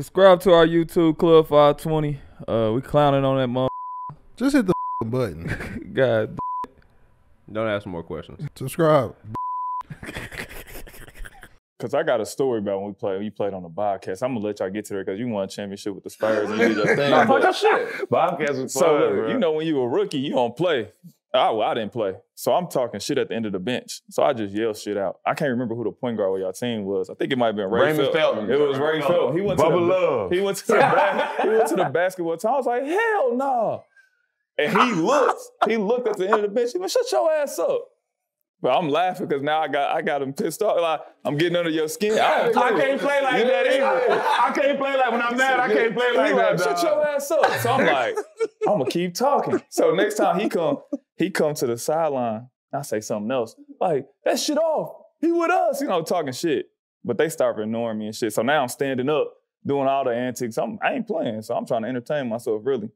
Subscribe to our YouTube Club 520. Uh, we clowning on that mother. Just hit the button. God. Don't ask more questions. Subscribe. Cause I got a story about when we played. When you played on the Bobcats. I'm gonna let y'all get to it because you won a championship with the Spurs and you did your thing. Nah, fuck that shit. Bobcats was fun, so look, you know when you a rookie, you don't play. I, well, I didn't play, so I'm talking shit at the end of the bench. So I just yell shit out. I can't remember who the point guard of y'all team was. I think it might have been Ray Raymond Felton. Felton. It was Ray Felton. He went to Bubba the, Love. He went to the ba- he went to the basketball team. I was like, hell no. And he looked. He looked at the end of the bench. He went, shut your ass up. But I'm laughing because now I got I got him pissed off. Like I'm getting under your skin. I, I can't play like You know that what I either. I can't play like when I'm mad. I can't play He like like, that. shut dog. your ass up. So I'm like, I'm gonna keep talking. So next time he come, he come to the sideline. I say something else. Like, that shit off. He with us, you know, talking shit. But they start ignoring me and shit. So now I'm standing up, doing all the antics. I'm, I ain't playing, so I'm trying to entertain myself, really.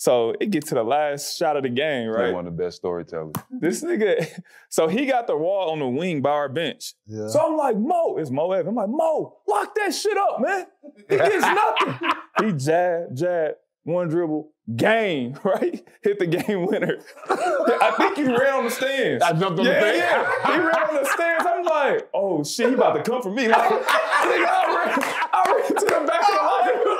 So it gets to the last shot of the game, right? one of the best storytellers. This nigga, so he got the wall on the wing by our bench. Yeah. So I'm like, Mo, it's Mo Evans. I'm like, Mo, lock that shit up, man. He gets nothing. he jab, jab, one dribble, game, right? Hit the game winner. I think he ran on the stands. I jumped on yeah, the thing. Yeah, he ran on the stands. I'm like, oh shit, he about to come for me. Like, I ran, I ran to the back of the locker room.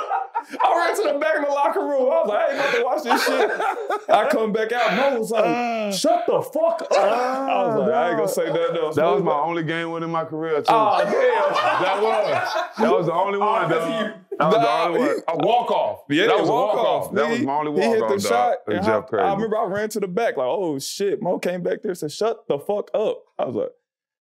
I ran to the back of the locker room. I was like, I ain't about to watch this shit. I come back out. Mo was like, shut the fuck up. I was like, I ain't gonna say that though. That was my only game win in my career too. Ah, oh, hell. That was. That was the only one, that's dog. You. That was Nah, the only one. A walk off. Yeah, that was a walk walk off. off. That was my only walk off. He walk hit the dog. shot. And And Jeff I, Crazy. I remember I ran to the back like, oh shit. Mo came back there and said, shut the fuck up. I was like,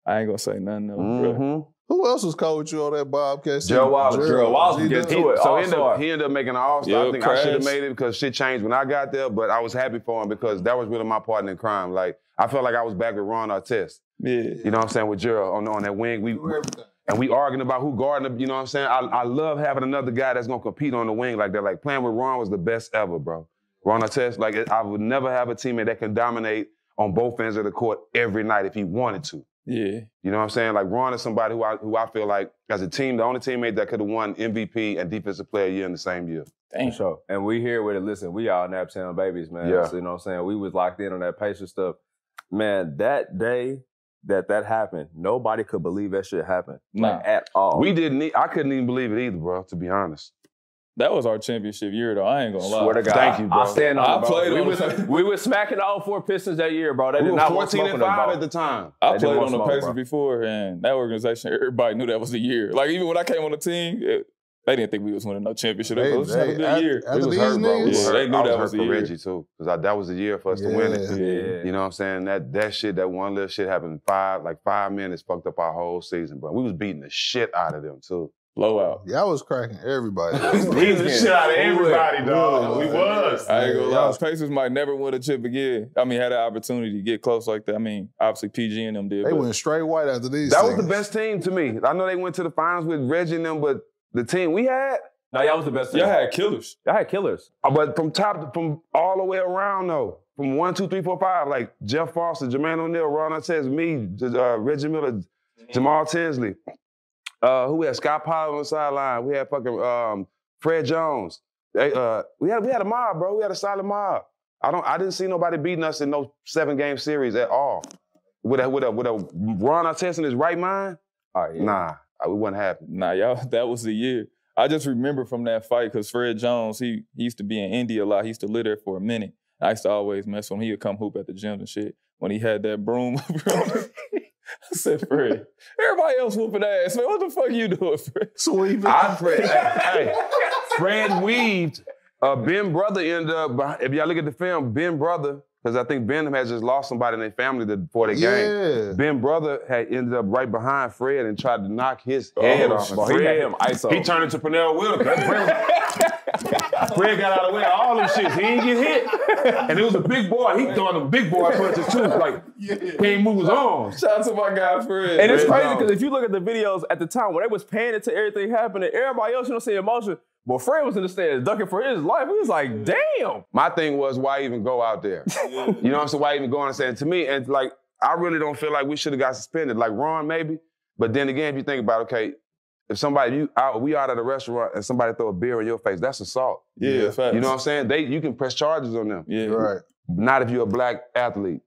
I ain't gonna say nothing else. bro. Mhm. Who else was coaching you on that Bobcats? Gerald team? Wallace. Gerald Wallace He get to it. So he ended, up, he ended up making an all star. Yeah, I think I should have made it because shit changed when I got there, but I was happy for him because that was really my partner in crime. Like, I felt like I was back with Ron Artest. Yeah. You know what I'm saying? With Gerald on, on that wing. We, Do everything. And we arguing about who guarding the, you know what I'm saying? I, I love having another guy that's gonna compete on the wing like that. Like playing with Ron was the best ever, bro. Ron Artest, like I would never have a teammate that can dominate on both ends of the court every night if he wanted to. Yeah. You know what I'm saying? Like Ron is somebody who I who I feel like as a team, the only teammate that could have won MVP and Defensive Player Year in the same year. Damn. For sure. And we here with it. Listen, we all Naptown babies, man. Yeah. So, you know what I'm saying? We was locked in on that patient stuff. Man, that day that that happened, nobody could believe that shit happened. Nah. Like, at all. We didn't. e- I couldn't even believe it either, bro. To be honest. That was our championship year though. I ain't gonna lie. Swear to God. Thank you, bro. I stand on I it, bro. played we, on was, we was smacking all four Pistons that year, bro. They We did were not want 14 smoke and five ball. at the time. I They played on the smoke, Pacers bro. before, and that organization, everybody knew that was the year. Like even when I came on the team, it- they didn't think we was winning no championship. They, They- thought, let's just have a good year. after we was hurt, bro. We Yeah, they knew I was that hurt was the for year. Reggie too, because that was the year for us to win it. Yeah. You know what I'm saying? That that shit, that one little shit happened in five, like five minutes, fucked up our whole season, bro. We was beating the shit out of them too. Blowout. Y'all was cracking everybody. Beating the shit out of everybody, dog. We was. I ain't gonna lie. Pacers might never win a chip again. I mean, had an opportunity to get close like that. I mean, obviously PG and them did. They but went straight white after these. That was the best team to me. I know they went to the finals with Reggie and them, but the team we had, No, y'all was the best. Team. y'all had killers. y'all had killers. uh, but from top, to, from all the way around though, from one, two, three, four, five, like Jeff Foster, Jermaine O'Neal, Ron Artest, me, uh, Reggie Miller, Jamal Tinsley. Uh, who we had Scott Pollard on the sideline. We had fucking um, Fred Jones. They, uh, we had we had a mob, bro. We had a solid mob. I don't. I didn't see nobody beating us in no seven game series at all. With a with a with a Ron Artest in his right mind. All right, yeah. Nah, we wasn't happy. Nah, y'all, that was the year. I just remember from that fight because Fred Jones, he, he used to be in India a lot. He used to live there for a minute. I used to always mess with him. He would come hoop at the gym and shit. When he had that broom. I said, Fred, everybody else whooping ass, man. What the fuck are you doing, Fred? Sweeping. I Fred, hey, hey, Fred weaved. Uh, ben brother ended up. If y'all look at the film, Ben brother, because I think Ben has just lost somebody in their family before the game. yeah. Ben brother had ended up right behind Fred and tried to knock his oh, head Oh, off. And Bro, he had Fred, him ISO. he turned into Pernell Williams. Fred, Fred got out of the way of all them shits. He didn't get hit. And it was a big boy. He throwing a big boy punches too. Like, can't move his arms. Shout out to my guy, Fred. And it's Red crazy because if you look at the videos at the time when they was paying to everything happening, everybody else, you know, see emotion. But Fred was in the stands ducking for his life. He was like, damn. My thing was, why even go out there? You know what I'm saying? Why even go on and say to me? And like, I really don't feel like we should have got suspended. Like Ron, maybe. But then again, if you think about, okay, if somebody you out, we out at a restaurant and somebody throw a beer in your face, that's assault. Yeah, Yeah. facts. You know what I'm saying? They you can press charges on them. Yeah, Right. Not if you're a black athlete.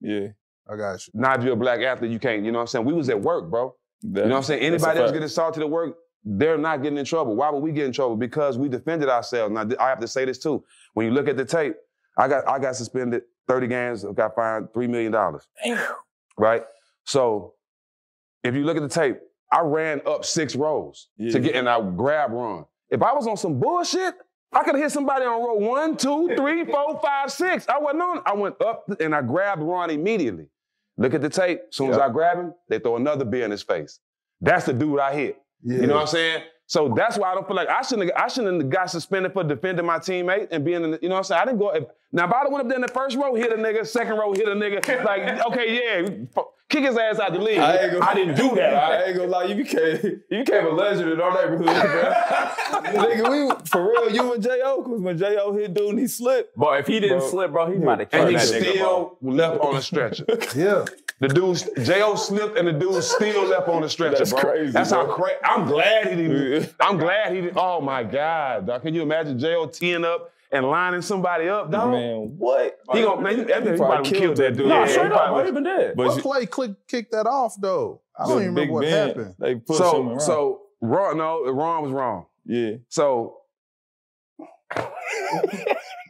yeah. I got you. Not if you're a black athlete, you can't. You know what I'm saying? We was at work, bro. That- You know what I'm saying? that's a Anybody else fact. get assaulted at work, they're not getting in trouble. Why would we get in trouble? Because we defended ourselves. Now I have to say this too. When you look at the tape, I got I got suspended 30 games, I got fined $3 million. Right? So if you look at the tape, I ran up six rows Yeah. to get and I grabbed Ron. If I was on some bullshit, I could have hit somebody on row one, two, three, four, five, six. I wasn't on. I went up and I grabbed Ron immediately. Look at the tape. As soon as I grab him, they throw another beer in his face. That's the dude I hit. Yeah. You know what I'm saying? So that's why I don't feel like I shouldn't. have- I shouldn't have got suspended for defending my teammate and being. In the, you know what I'm saying? I didn't go. If, now if I'd have went up there in the first row, hit a nigga, second row, hit a nigga. Like okay, yeah, f- kick his ass out the league. I I, ain't gonna- didn't do that. I ain't gonna lie, you became you became a legend in our neighborhood, bro. Nigga, we for real, you and J.O. cause when J.O. hit dude and he slipped. But if he didn't Bro. slip, bro, he might have and killed he that nigga, bro. still left on a stretcher. Yeah. The dude, J.O. slipped and the dude still left on the stretcher, That's bro. crazy, That's bro. how crazy. I'm glad he didn't. I'm glad he didn't. Oh my God, dog. Can you imagine J.O. teeing up and lining somebody up, dog? Man, what? He gonna, man, he, He probably probably killed killed that that dude. No, Yeah, straight he up, probably- bro, he been dead. But What you- play click kicked that off though? I don't even remember what Ben, happened. They pushed him So, around. so Ron, no, Ron was wrong. yeah. So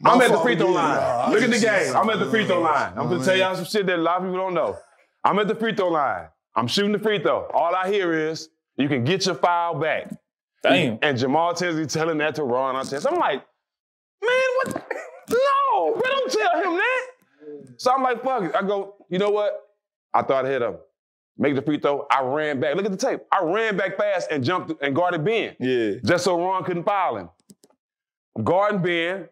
I'm at the free throw line. Look at the game. I'm at the free throw line. I'm gonna tell y'all some shit that a lot of people don't know. I'm at the free throw line. I'm shooting the free throw. All I hear is you can get your foul back. Damn. And Jamal Tinsley telling that to Ron Artest. I'm like, man, what? No, bro, don't tell him that. So I'm like, fuck it. I go, you know what? I thought I hit him. Make the free throw. I ran back. Look at the tape. I ran back fast and jumped and guarded Ben Yeah. just so Ron couldn't foul him. I'm guarding Ben.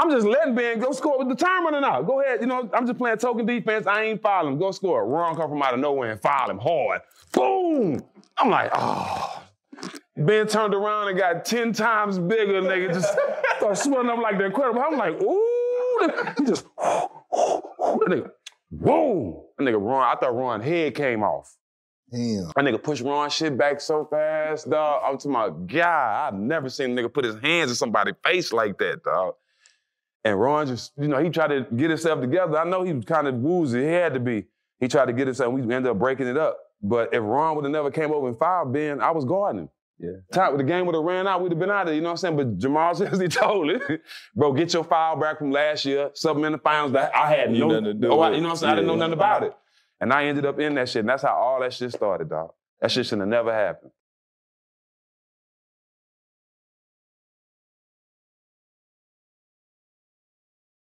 I'm just letting Ben go score with the time running out. Go ahead. You know, I'm just playing token defense. I ain't fouling him. Go score. Ron come from out of nowhere and foul him hard. Boom. I'm like, oh. Ben turned around and got 10 times bigger, nigga. Just started swelling up like the incredible. I'm like, ooh. He just, that nigga, boom. That nigga Ron, I thought Ron's head came off. Damn. That nigga pushed Ron shit back so fast, dog. I'm to my God, I've never seen a nigga put his hands in somebody's face like that, dog. And Ron just, you know, he tried to get himself together. I know he was kind of woozy. He had to be. He tried to get himself. And we ended up breaking it up. But if Ron would have never came over and fouled Ben, I was guarding him. Yeah. The game would have ran out, we'd have been out of there, you know what I'm saying? But Jamal says he told it. Bro, get your foul back from last year. Something in the finals that I had no, nothing to do oh, you know what I'm saying? I didn't know nothing about it. And I ended up in that shit. And that's how all that shit started, dog. That shit should have never happened.